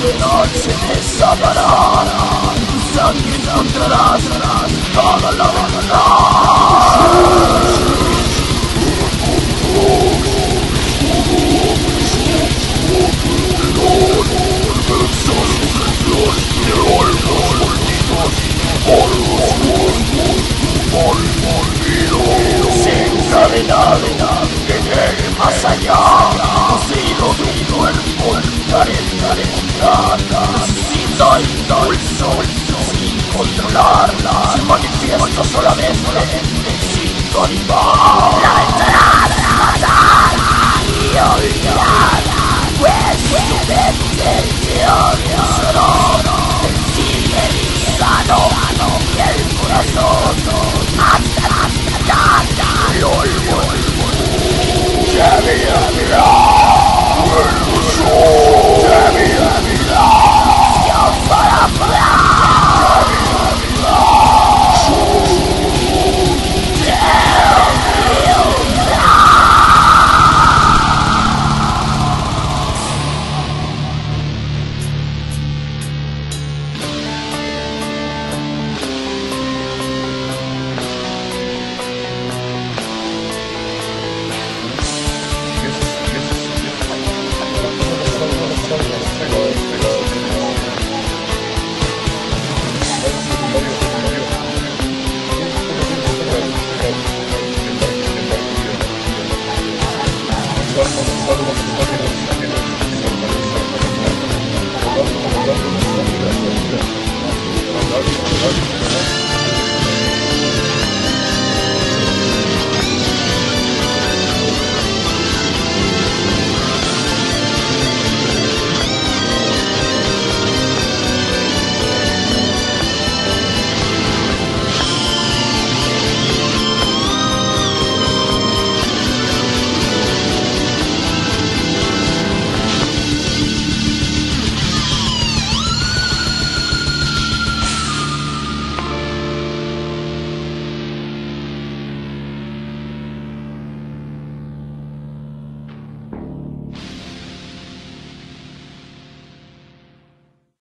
Lords in his sovereign Sunken under us, all along the Sin cabina, que llegue más allá. Sin nada sin impulso, sin controlarla, se manifiesta solamente sin calmar. La entrada.